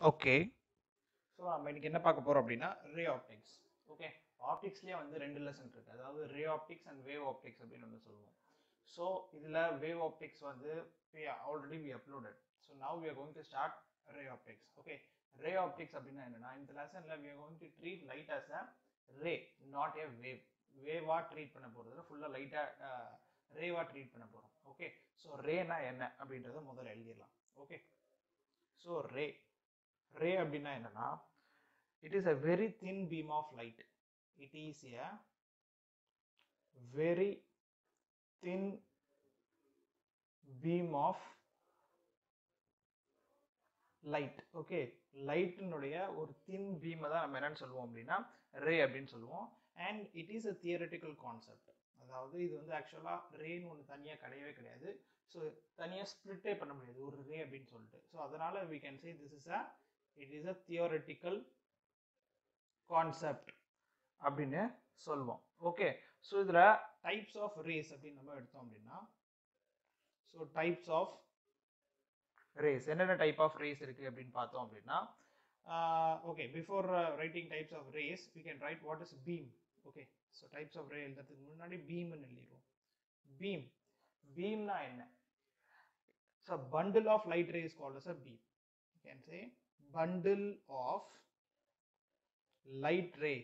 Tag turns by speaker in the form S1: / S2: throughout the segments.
S1: Okay. So நம்ம இன்னைக்கு என்ன பார்க்க போகிறோம் அப்படின்னா ரே ஆப்டிக்ஸ் ஓகே ஆப்டிக்ஸ்லேயே வந்து ரெண்டு லெசன் இருக்குது அதாவது ray optics and wave optics அப்படின்னு நம்ம சொல்லுவோம். ஸோ இதில் வேவ் ஆப்டிக்ஸ் வந்து already we uploaded so now we are going to start ray optics okay ray optics அப்படின்னா என்னன்னா இந்த லெசனில் we are going to treat light as a ray not a wave வேவாக treat பண்ண போகிறதுல ஃபுல்லாக லைட்டாக ரேவாக ட்ரீட் பண்ண போகிறோம் ஓகே ஸோ ரேனா என்ன அப்படின்றத முதல்ல எழுதிடலாம். ஓகே ஸோ ரே ரே அப்படின்னா என்னன்னா it is a very thin beam of light it is a very thin beam of light okay லைட்டினுடைய ஒரு தின் பீமை தான் நம்ம என்னன்னு சொல்லுவோம் அப்படின்னா ரே அப்படின்னு சொல்லுவோம். And it is a theoretical concept அதாவது இது வந்து ஆக்சுவலாக ரேன்னு ஒன்று தனியாக கிடையவே கிடையாது. ஸோ தனியாக ஸ்ப்ளிட்டே பண்ண முடியாது. ஒரு ரே அப்படின்னு சொல்லிட்டு. ஸோ அதனால் we can say this is a it is a theoretical concept அப்படின்னு சொல்லுவோம் ஓகே ஸோ இதில் டைப்ஸ் ஆஃப் ரேஸ் அப்படின்னு நம்ம எடுத்தோம் அப்படின்னா ஸோ டைப்ஸ் ஆஃப் ரேஸ் என்னென்ன டைப் ஆஃப் ரேஸ் இருக்குது அப்படின்னு பார்த்தோம் அப்படின்னா okay before writing types of rays we can write what is beam okay so types of ray எழுதுறதுக்கு முன்னாடி பீம்னு எழுதிடுவோம் பீம் பீம்னா என்ன? So bundle of light rays called as a beam can say bundle of light ray.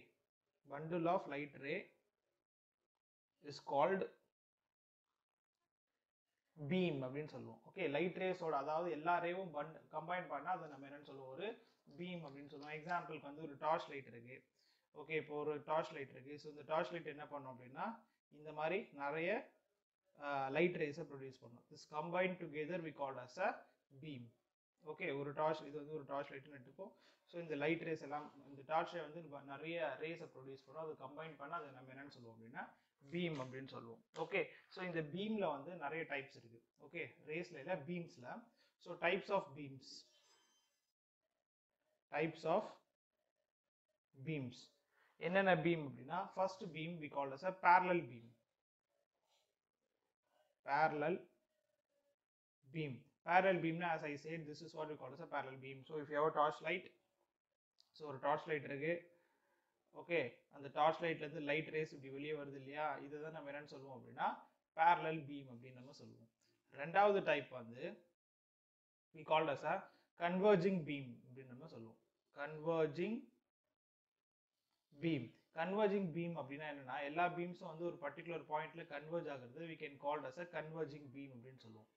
S1: Bundle of light ray is called beam அப்படின்னு சொல்லுவோம். Okay light ரேஸோட அதாவது எல்லா ரேவும் பண்ட் கம்பைன் பண்ணால் அதை நம்ம என்னன்னு சொல்லுவோம்? ஒரு பீம் அப்படின்னு சொல்லுவோம். எக்ஸாம்பிளுக்கு வந்து ஒரு டார்ச் லைட் இருக்கு. ஓகே இப்போ ஒரு டார்ச் லைட் இருக்கு. ஸோ இந்த டார்ச் லைட் என்ன பண்ணோம் அப்படின்னா இந்த மாதிரி நிறைய லைட் ரேஸை ப்ரொடியூஸ் பண்ணும். This combine together we called as a beam okay ஒரு டார்ச் இது வந்து ஒரு டார்ச் லைட்னு எடுத்துப்போம் ஸோ இந்த லைட் ரேஸ் எல்லாம் இந்த டார்ச்சை வந்து நிறைய ரேஸை ப்ரொடியூஸ் பண்ணும். அது கம்பைன் பண்ணால் அதை நம்ம என்னென்னு சொல்லுவோம் அப்படின்னா பீம் அப்படின்னு சொல்லுவோம். ஓகே ஸோ இந்த பீமில் வந்து நிறைய டைப்ஸ் இருக்குது ஓகே ரேஸில் இல்லை பீம்ஸில் so types of beams types of beams என்னென்ன பீம் அப்படின்னா first beam we call as a parallel beam parallel beam parallel beam na as i said this is what we call as a parallel beam. So if you have a torch light so ஒரு torch light இருக்கு. Okay அந்த torch லைட்ல இருந்து light rays இப்படி வெளியே வருது இல்லையா? இதை தான் நம்ம என்னன்னு சொல்லுவோம் அப்படின்னா பேரலல் பீம் அப்படின்னு நம்ம சொல்லுவோம். ரெண்டாவது டைப் வந்து we called as a converging beam அப்படின்னு நம்ம சொல்லுவோம். கன்வர்ஜிங் பீம் கன்வர்ஜிங் பீம் அப்படின்னா என்னன்னா எல்லா பீம்ஸும் வந்து ஒரு பர்டிகுலர் பாயிண்ட்ல கன்வர்ஜ் ஆகுறது we can called as a converging beam அப்படின்னு சொல்லுவோம்.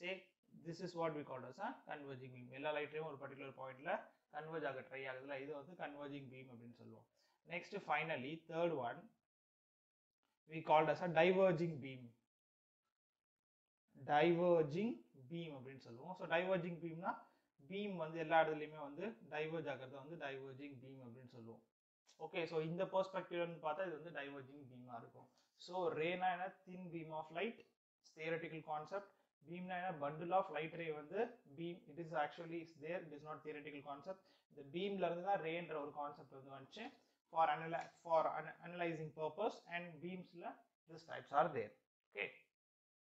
S1: Say this is what we called as a converging beam எல்லா லைட்லையும் ஒரு பர்டிகுலர் பாயிண்ட்ல கன்வர்ஜ் ஆக ட்ரை ஆகுதுல இது வந்து கன்வர்ஜிங் பீம் அப்படின்னு சொல்லுவோம். Next finally third one we called as a diverging beam diverging beam அப்படின்னு சொல்லுவோம். ஸோ டைவர்ஜிங் பீம்னா பீம் வந்து எல்லா இடத்துலையுமே வந்து டைவர்ஜ் ஆகிறத வந்து டைவர்ஜிங் பீம் அப்படின்னு சொல்லுவோம். ஓகே ஸோ இந்த பெர்ஸ்பெக்டிவ்னு பார்த்தா இது வந்து டைவர்ஜிங் பீமாக இருக்கும். ஸோ ரேனா என்ன thin beam of light theoretical concept பீம்னா என்ன பண்டில் ஆஃப் லைட் ரே வந்து beam it is actually is there it is not theoretical concept இந்த பீம்ல இருந்து தான் ரேன்ற ஒரு கான்செப்ட் வந்து வந்துச்சு. For analyse for analysing purpose and பீம்ஸ்ல this types are there okay